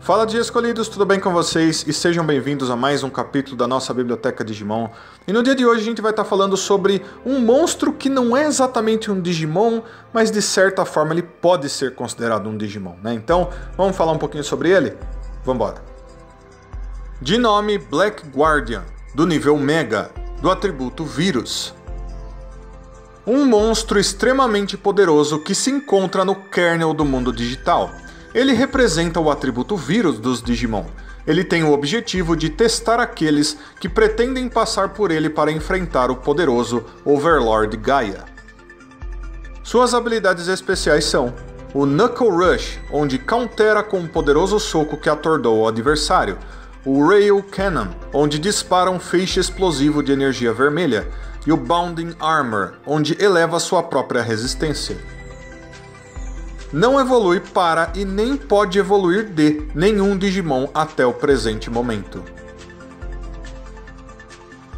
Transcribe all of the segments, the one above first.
Fala de escolhidos, tudo bem com vocês? E sejam bem-vindos a mais um capítulo da nossa biblioteca Digimon. E no dia de hoje a gente vai estar falando sobre um monstro que não é exatamente um Digimon, mas de certa forma ele pode ser considerado um Digimon, né? Então, vamos falar um pouquinho sobre ele? Vambora. De nome Black Guardian, do nível Mega, do atributo Vírus. Um monstro extremamente poderoso que se encontra no kernel do mundo digital ele representa o atributo vírus dos Digimon. Ele tem o objetivo de testar aqueles que pretendem passar por ele para enfrentar o poderoso Overlord Gaia. Suas habilidades especiais são o Knuckle Rush, onde countera com um poderoso soco que atordou o adversário, o Rail Cannon, onde dispara um feixe explosivo de energia vermelha, e o Bounding Armor, onde eleva sua própria resistência não evolui para e nem pode evoluir de nenhum Digimon até o presente momento.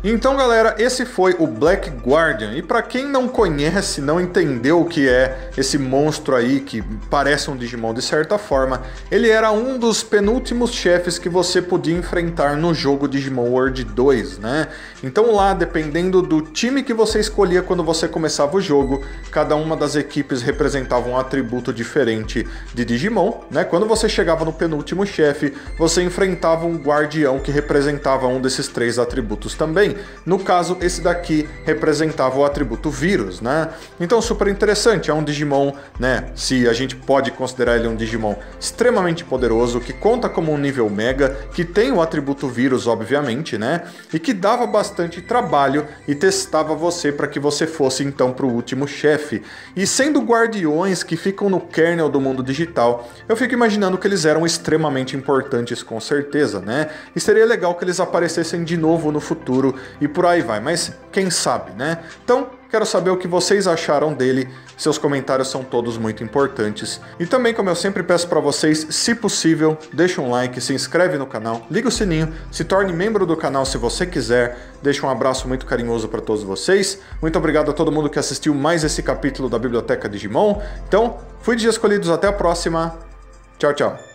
Então, galera, esse foi o Black Guardian. E para quem não conhece, não entendeu o que é esse monstro aí que parece um Digimon de certa forma, ele era um dos penúltimos chefes que você podia enfrentar no jogo Digimon World 2, né? Então lá, dependendo do time que você escolhia quando você começava o jogo, cada uma das equipes representava um atributo diferente de Digimon, né? Quando você chegava no penúltimo chefe, você enfrentava um guardião que representava um desses três atributos No caso, esse daqui representava o atributo vírus, né? Então, super interessante. É um Digimon, né? Se a gente pode considerar ele um Digimon extremamente poderoso, que conta como um nível mega, que tem o atributo vírus, obviamente, né? E que dava bastante trabalho e testava você para que você fosse então para o último chefe. E sendo guardiões que ficam no kernel do mundo digital, eu fico imaginando que eles eram extremamente importantes, com certeza, né? E seria legal que eles aparecessem de novo no futuro e por aí vai, mas quem sabe, né? Então, quero saber o que vocês acharam dele. Seus comentários são todos muito importantes. E também, como eu sempre peço para vocês, se possível, deixa um like, se inscreve no canal, liga o sininho, se torne membro do canal se você quiser. Deixa um abraço muito carinhoso para todos vocês. Muito obrigado a todo mundo que assistiu mais esse capítulo da Biblioteca Digimon. Então, fui de escolhidos, até a próxima. Tchau, tchau.